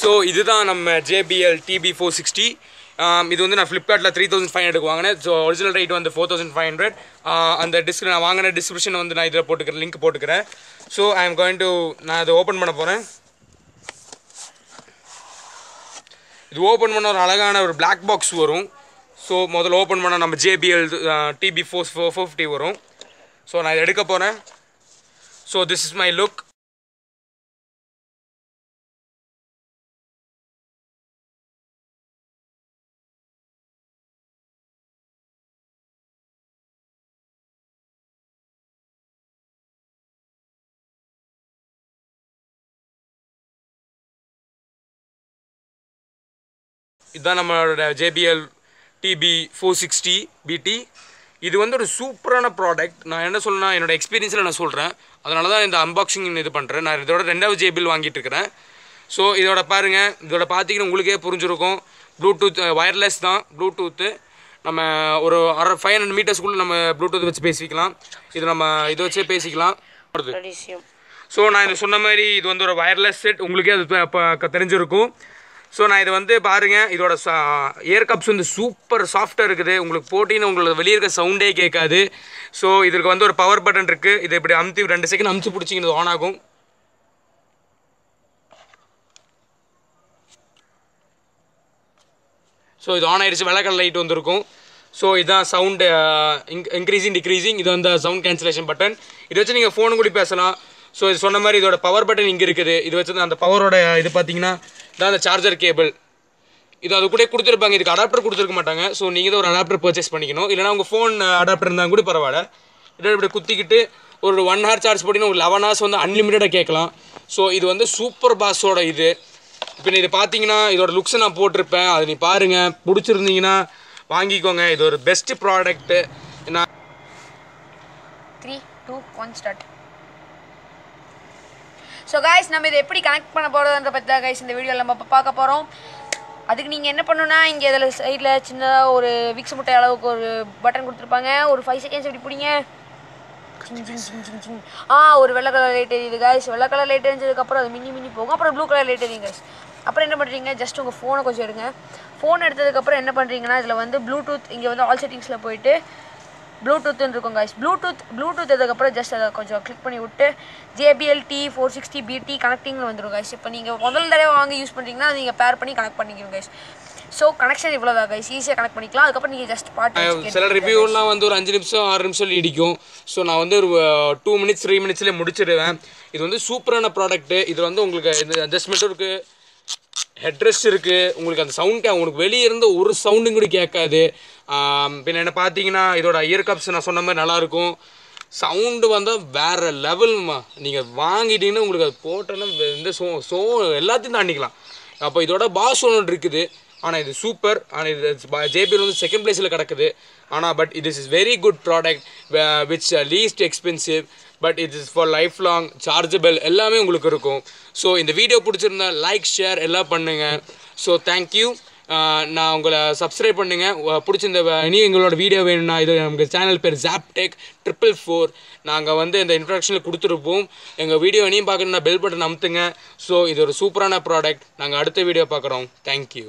So இதுதான் நம்ம JBL DP four sixty இது வந்து நான் ஃப்ளிப்கார்ட்டில் த்ரீ தௌசண்ட் ஃபைவ் ஹண்ட்ரட் வாங்கினேன் ஸோ ஒரிஜினல் ரேட் வந்து ஃபோர் தௌசண்ட் ஃபைவ் ஹண்ட்ரட் அந்த டிஸ்க் நான் வாங்கின டிஸ்கிரிப்ஷன் வந்து நான் இதில் போட்டுக்கிறேன் லிங்க் போட்டுக்கிறேன். So I am going to நான் இதை ஓப்பன் பண்ண போகிறேன் இது ஓப்பன் பண்ண ஒரு அழகான ஒரு பிளாக் பாக்ஸ் வரும். ஸோ முதல்ல ஓப்பன் பண்ண நம்ம JBL TB four four fifty வரும். ஸோ நான் இதை எடுக்க போகிறேன் so this is my look இதுதான் நம்மளோட ஜேபிஎல் டிபி ஃபோர் சிக்ஸ்டி பிடி இது வந்து ஒரு சூப்பரான ப்ராடக்ட் நான் என்ன சொல்லணும்னா என்னோட எக்ஸ்பீரியன்ஸில் நான் சொல்கிறேன் அதனால தான் இந்த அன்பாக்சிங் இது பண்ணுறேன் நான் இதோட ரெண்டாவது ஜேபிஎல் வாங்கிட்டு இருக்கிறேன். ஸோ இதோட பாருங்கள் இதோட பார்த்தீங்கன்னா உங்களுக்கே புரிஞ்சிருக்கும். ப்ளூடூத் ஒயர்லெஸ் தான். ப்ளூடூத்து நம்ம ஒரு அரை ஃபைவ் ஹண்ட்ரட் மீட்டர்ஸ்க்குள்ளே நம்ம ப்ளூடூத் வச்சு பேசிக்கலாம். இது நம்ம இதை வச்சே பேசிக்கலாம். ஸோ நான் இது சொன்ன மாதிரி இது வந்து ஒரு வயர்லெஸ் செட் உங்களுக்கே அது தெரிஞ்சிருக்கும். ஸோ நான் இது வந்து பாருங்கள் இதோட இயர் கப்ஸ் வந்து சூப்பர் சாஃப்டாக இருக்குது. உங்களுக்கு போட்டின்னு உங்களுக்கு வெளியே இருக்க சவுண்டே கேட்காது. ஸோ இதுக்கு வந்து ஒரு பவர் பட்டன் இருக்குது இது இப்படி அமுத்தி ரெண்டு செகண்ட் அமுச்சு பிடிச்சிங்க இது ஆன் ஆகும். ஸோ இது ஆன் ஆயிடுச்சு. வெள்ளை லைட் வந்திருக்கும். ஸோ இதான் சவுண்டு இன்க்ரீஸிங் டிக்ரீசிங் இது வந்து சவுண்ட் கேன்சலேஷன் பட்டன் இதை வச்சு நீங்கள் ஃபோனும் கூட பேசலாம். ஸோ இது சொன்ன மாதிரி இதோட பவர் பட்டன் இங்கே இருக்குது. இது வச்சு அந்த பவரோட இது பார்த்தீங்கன்னா இதான் அந்த சார்ஜர் கேபிள் இது அது கூட கொடுத்துருப்பாங்க. இதுக்கு அடாப்டர் கொடுத்துருக்க மாட்டாங்க. ஸோ நீங்கள் தான் ஒரு அடாப்டர் பர்ச்சேஸ் பண்ணிக்கணும். இல்லைனா உங்கள் ஃபோன் அடாப்டர் இருந்தால் கூட பரவாயில்ல. இதை இப்படி குத்திக்கிட்டு ஒரு ஒன் ஹவர் சார்ஜ் போட்டிங்கன்னா ஒரு லெவன் ஹவர்ஸ் வந்து அன்லிமிட்டடாக கேட்கலாம். ஸோ இது வந்து சூப்பர் பாஸோட இது. இப்போ நீ இது பார்த்தீங்கன்னா இதோட லுக்ஸை நான் போட்டிருப்பேன். அது நீ பாருங்கள் பிடிச்சிருந்தீங்கன்னா வாங்கிக்கோங்க. இது ஒரு பெஸ்ட் ப்ராடக்ட்டு நான் three two one start so guys நம்ம இதை எப்படி கனெக்ட் பண்ண போகிறதுன்ற பற்றி தான் காய்ஸ் இந்த வீடியோவில் நம்ம இப்போ பார்க்க போகிறோம் அதுக்கு நீங்கள் என்ன பண்ணணும்னா இங்கே இதில் சைடில் சின்னதாக ஒரு விக்ஸ் முட்டை அளவுக்கு ஒரு பட்டன் கொடுத்துருப்பாங்க. ஒரு ஃபைவ் செகண்ட்ஸ் எப்படி பிடிங்க. ஆ ஒரு வெள்ளை கலர் லைட் எரியுது காய்ஸ் வெள்ளை கலர் லைட் எரிஞ்சதுக்கப்புறம் அது மின்னி மின்னி போகும். அப்புறம் ப்ளூ கலர் லைட் எரியும் காய்ஸ் அப்புறம் என்ன பண்ணுறீங்க ஜஸ்ட் உங்கள் ஃபோனை கொஞ்சம் எடுங்க. ஃபோன் எடுத்ததுக்கப்புறம் என்ன பண்ணுறீங்கன்னா இதில் வந்து ப்ளூடூத் இங்கே வந்து ஆல் செட்டிங்ஸில் போயிட்டு ப்ளூடூத்னு இருக்கும் guys. ப்ளூடூத் ப்ளூடூத் அதுக்கப்புறம் ஜஸ்ட் அதை கொஞ்சம் கிளிக் பண்ணி விட்டு ஜேபிஎல் டி ஃபோர் சிக்ஸ்டி பிடி கனெக்டிங்னு வந்துடும் guys. இப்போ நீங்கள் முதல் தடவை வாங்கி யூஸ் பண்ணுறீங்கன்னா நீங்கள் பேர் பண்ணி கனெக்ட் பண்ணிக்கணும் guys. ஸோ கனெக்ஷன் இவ்வளோ தான் guys. ஈஸியாக கனெக்ட் பண்ணிக்கலாம். அதுக்கப்புறம் நீங்கள் ஜஸ்ட் பாட்டு சில ரிவ்யூலாம் வந்து ஒரு அஞ்சு நிமிஷம் ஆறு நிமிஷம் இடிக்கும். ஸோ நான் வந்து ஒரு டூ மினிட்ஸ் த்ரீ மினிட்ஸ்லேயே முடிச்சிடுவேன். இது வந்து சூப்பரான ப்ராடக்ட்டு இதில் வந்து உங்களுக்கு இந்த அட்ஜஸ்ட்மெண்ட்டும் இருக்குது ஹெட்ரெஸ்ட் இருக்குது உங்களுக்கு அந்த சவுண்ட் உங்களுக்கு வெளியே இருந்து ஒரு சவுண்டும் கூட கேட்காது. பின்ன என்ன பார்த்தீங்கன்னா இதோட இயர் கப்ஸ் நான் சொன்ன மாதிரி நல்லாயிருக்கும் சவுண்டு வந்தால் வேறு லெவல்மா நீங்கள் வாங்கிட்டீங்கன்னா உங்களுக்கு அது போட்டோன்னா இந்த சோ சோ எல்லாத்தையும் தாண்டிக்கலாம். அப்போ இதோட பாஸ் ஒன்று இருக்குது. ஆனால் இது சூப்பர் ஆனால் இது ஜேபிஎல் வந்து செகண்ட் பிளேஸில் கிடக்குது. ஆனால் but it is very good product which least expensive but it is for life long chargeable எல்லாமே உங்களுக்கு இருக்கும். ஸோ இந்த வீடியோ பிடிச்சிருந்தா லைக் ஷேர் எல்லாம் பண்ணுங்கள் ஸோ தேங்க்யூ நான் உங்களை சப்ஸ்கிரைப் பண்ணுங்கள் பிடிச்சிருந்த இனி எங்களோட வீடியோ வேணும்னா இது நமக்கு சேனல் பேர் ஜாப்டெக் ட்ரிபிள் ஃபோர் நாங்கள் வந்து இந்த இன்ட்ரடக்ஷனில் கொடுத்துருப்போம். எங்கள் வீடியோ இனியும் பார்க்கணுன்னா பெல் பட்டன் அமுத்துங்க. ஸோ இது ஒரு சூப்பரான ப்ராடக்ட் நாங்கள் அடுத்த வீடியோ பார்க்குறோம். தேங்க்யூ